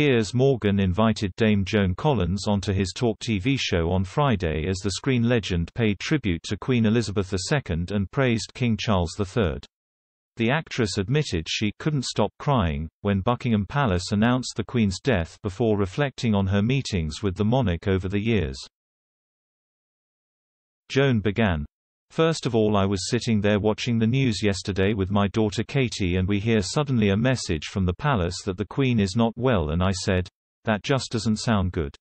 Piers Morgan invited Dame Joan Collins onto his Talk TV show on Friday as the screen legend paid tribute to Queen Elizabeth II and praised King Charles III. The actress admitted she couldn't stop crying, when Buckingham Palace announced the Queen's death before reflecting on her meetings with the monarch over the years. Joan began. First of all I was sitting there watching the news yesterday with my daughter Katie and we hear suddenly a message from the palace that the Queen is not well and I said, that just doesn't sound good.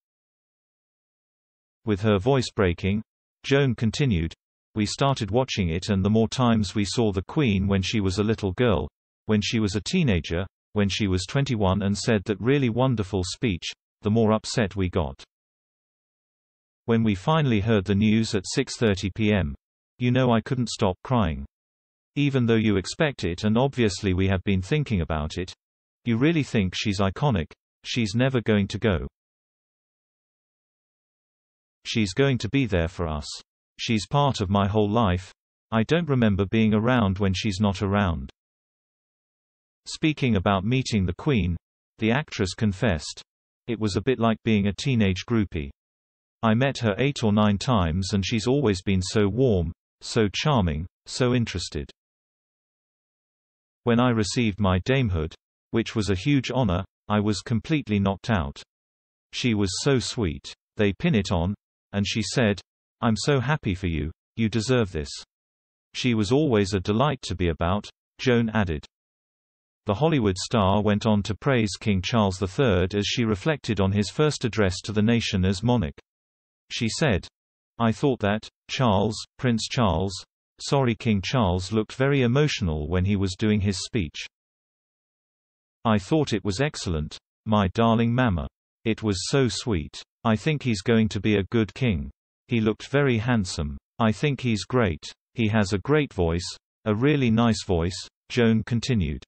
With her voice breaking, Joan continued, we started watching it and the more times we saw the Queen when she was a little girl, when she was a teenager, when she was 21 and said that really wonderful speech, the more upset we got. When we finally heard the news at 6.30 p.m., you know I couldn't stop crying. Even though you expect it and obviously we have been thinking about it, you really think she's iconic, she's never going to go. She's going to be there for us. She's part of my whole life. I don't remember being around when she's not around. Speaking about meeting the Queen, the actress confessed. It was a bit like being a teenage groupie. I met her eight or nine times and she's always been so warm, so charming, so interested. When I received my damehood, which was a huge honor, I was completely knocked out. She was so sweet. They pin it on, and she said, I'm so happy for you, you deserve this. She was always a delight to be about, Joan added. The Hollywood star went on to praise King Charles III as she reflected on his first address to the nation as monarch. She said, I thought that, Charles, Prince Charles, sorry King Charles looked very emotional when he was doing his speech. I thought it was excellent, my darling Mama. It was so sweet. I think he's going to be a good king. He looked very handsome. I think he's great. He has a great voice, a really nice voice, Joan continued.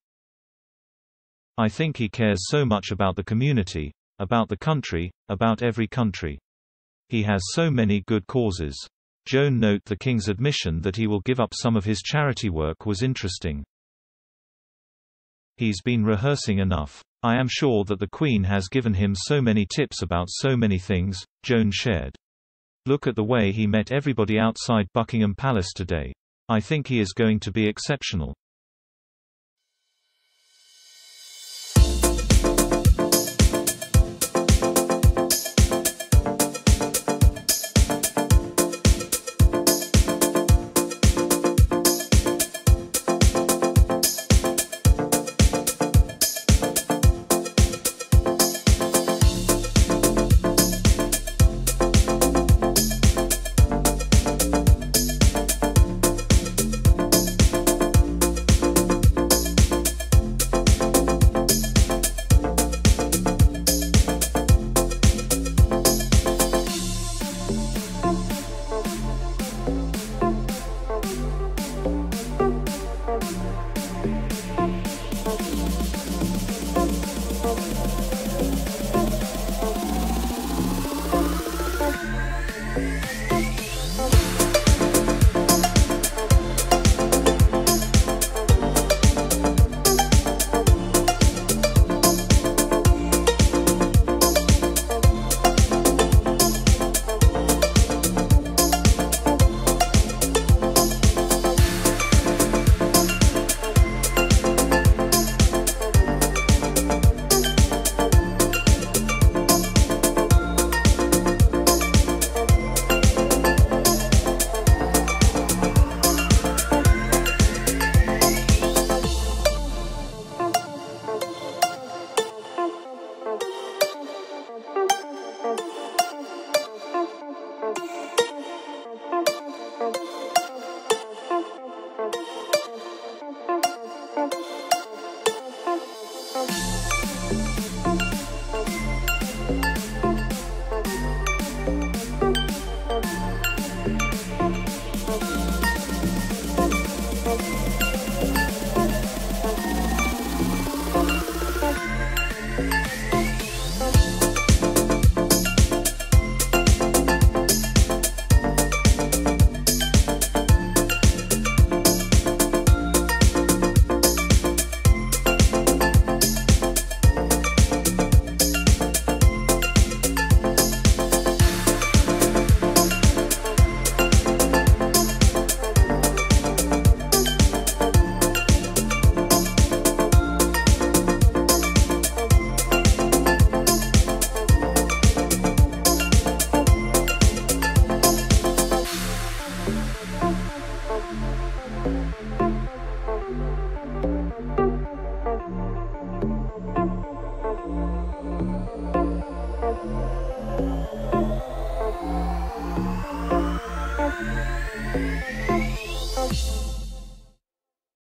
I think he cares so much about the community, about the country, about every country. He has so many good causes. Joan note the king's admission that he will give up some of his charity work was interesting. He's been rehearsing enough. I am sure that the Queen has given him so many tips about so many things, Joan shared. Look at the way he met everybody outside Buckingham Palace today. I think he is going to be exceptional.